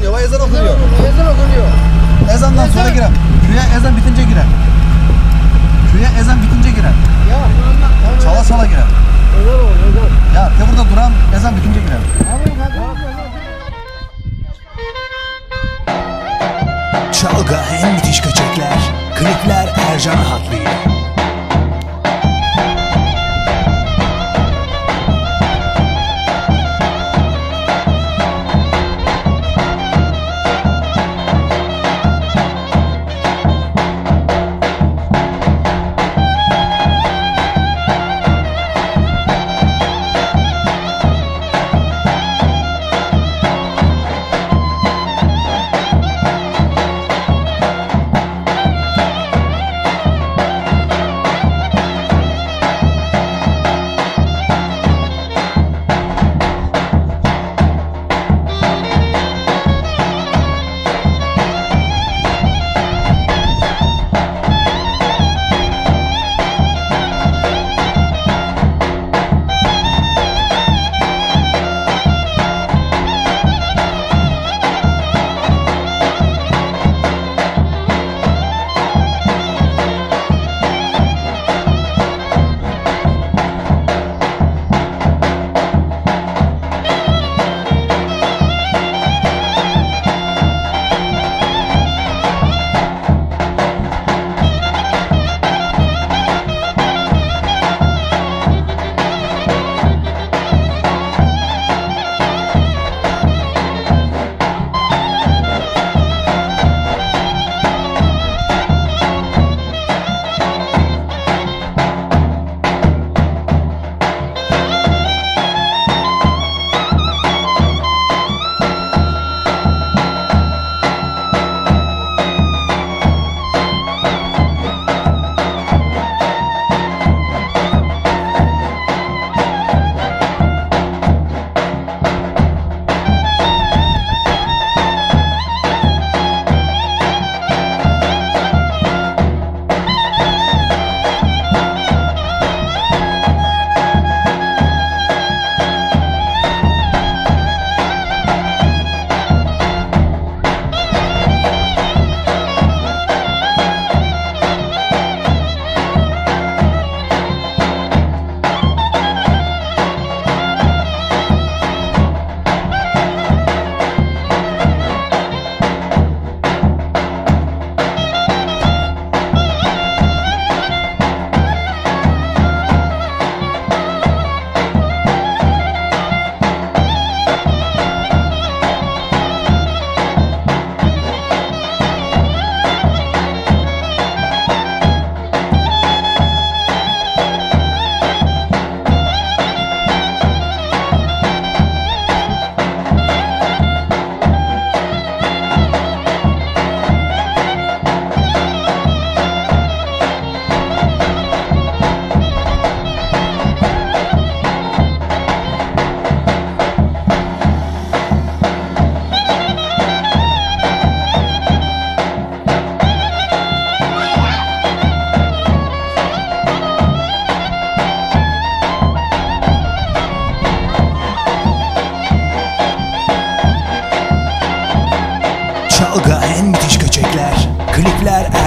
okunuyor. Vay ezan okunuyor. Ezan okunuyor. Ezandan sonra Ezan. girer. Köye ezan bitince girer. Köye ezan bitince girer. Ya Muhammed. Çala çala girer. Ezan olur ezan. Ya te burada duran ezan bitince girer. Abi. Çalga en müthiş köçekler, klipler Ercan Hatlı ile.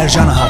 Ercan Han.